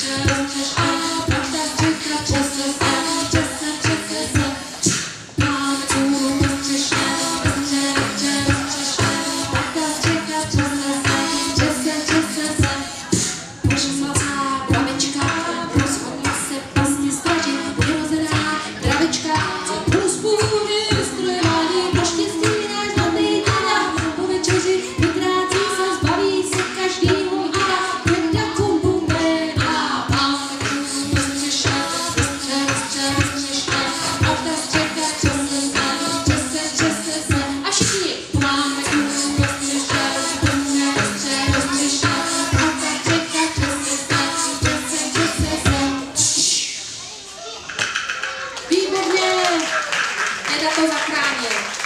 time. Nie da to za kranie.